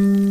Mm-hmm.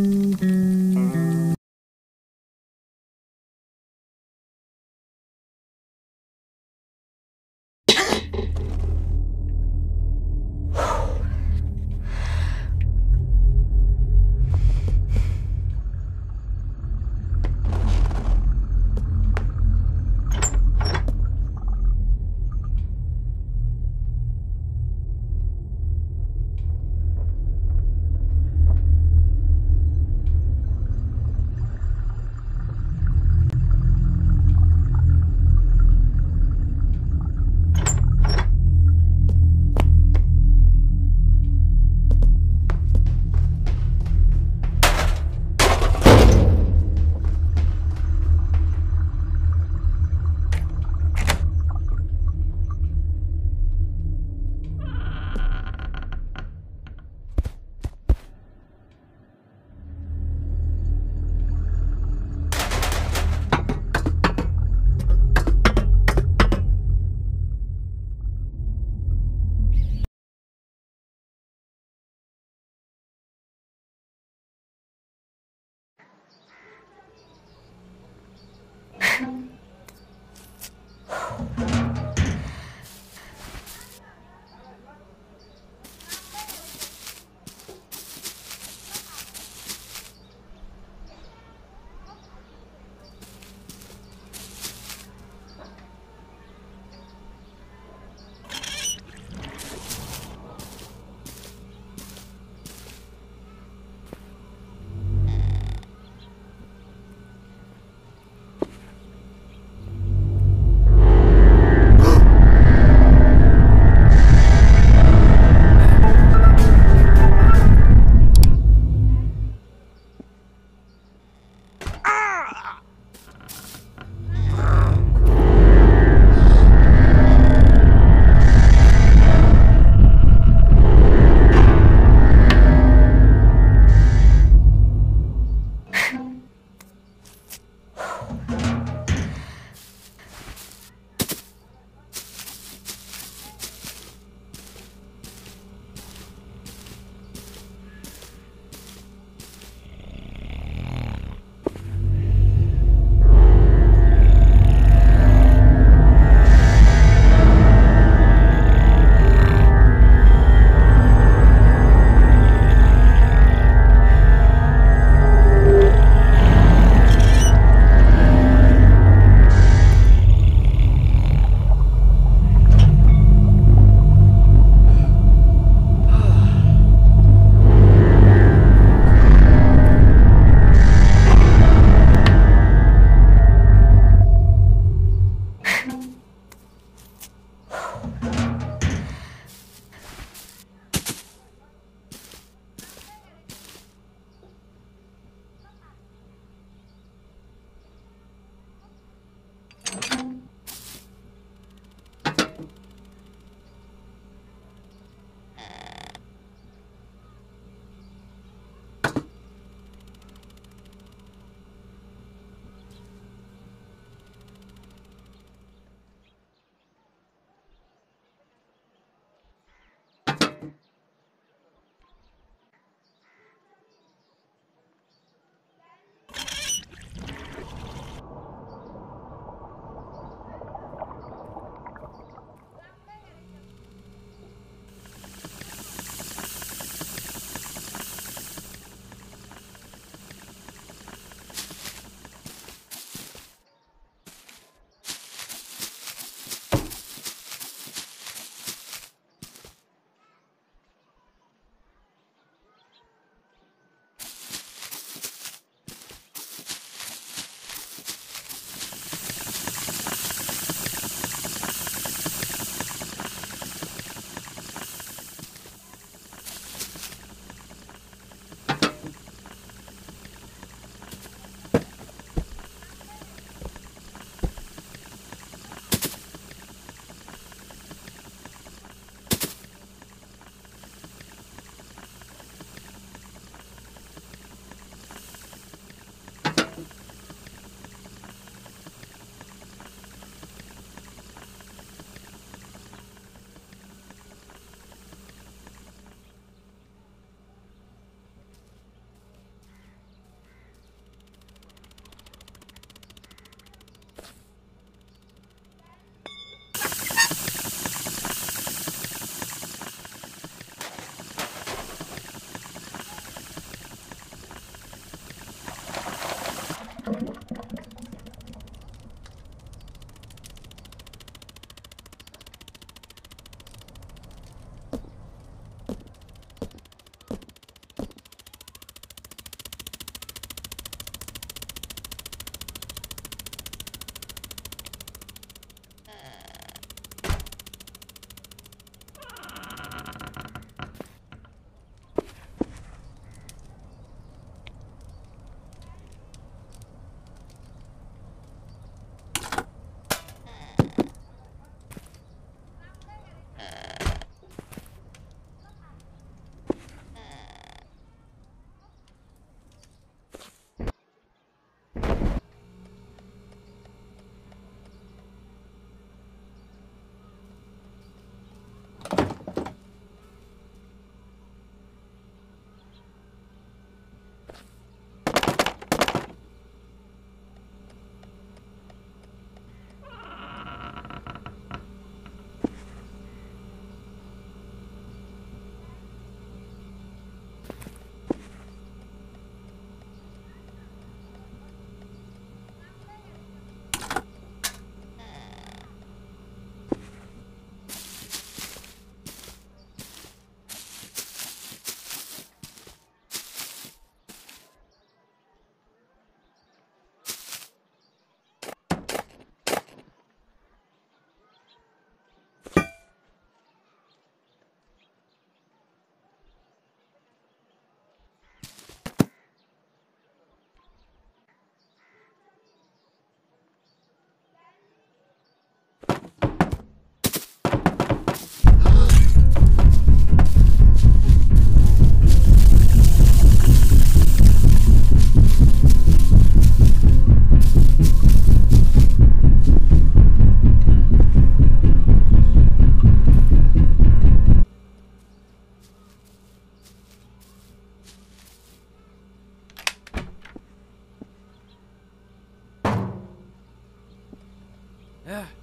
Yeah.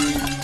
Oh.